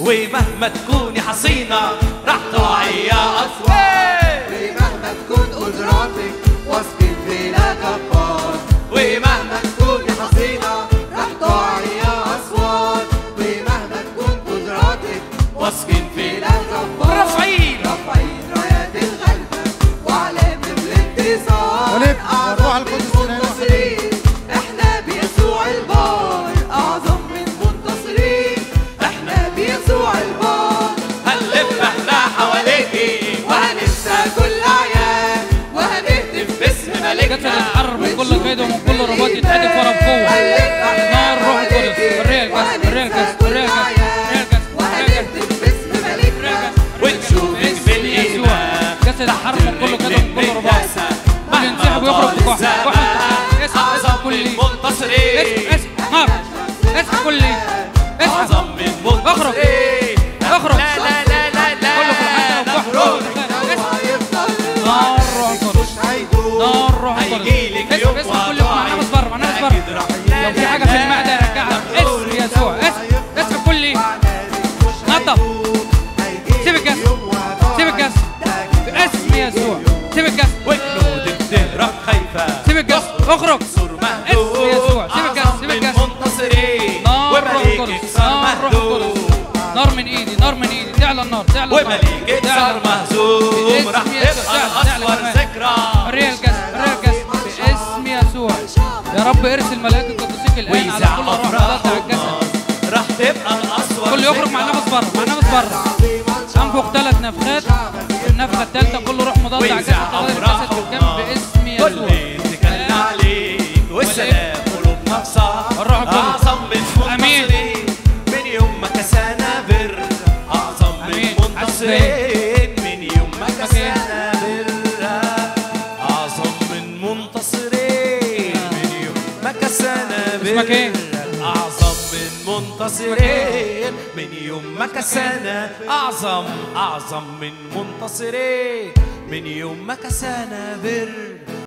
ومهما تكوني حصينة راح تقعي يا من كل قيد ومن كل رباط يتحدف ورا بقوة نار روح القدس حرية الجسد حرية الجسد حرية الجسد جسد يتحرر من كل قيد ومن كل رباط كل ينسحب ويخرج بكحل كحل اسحب كل من اسحب نار اسحب كل اسحب منتصرين اخرج. لا لا لا لا لا كله في الحته لو كحل اسحب نار روح القدس نار سيب الجسد سيب الجسد باسم يسوع. سيب الجسد وجنود بتهرب خايفة سيب الجسد اخرج. اسم يسوع. سيب الجسد سيب الجسد منتصرين نار روح نار روح من ايدي نار من ايدي. تعلى النار تعلى النار. ومليك تعلى مهزوم. راح. تبقى كمان. ذكرى. حرية الجسد حرية الجسد باسم يسوع. يا رب ارسل ملائكة قدسك الآن على كل روح. يخرج مع نفس بره انفخ ثلاث نفخات. النفخة الثالثة كل روح مضاد على الجسد بالجنب باسم كل يسوع اتكلنا عليك والسلام قلوبنا بصار الروح. أعظم من. منتصرين من يوم ما كسانا بر. أعظم من. منتصرين من يوم ما إيه؟ كسانا بر. أعظم من منتصرين من يوم ما كسانا بر. اسمك إيه؟ أعظم من منتصرين. من يوم ما كسانا أعظم أعظم من منتصرين. من يوم ما كسانا بر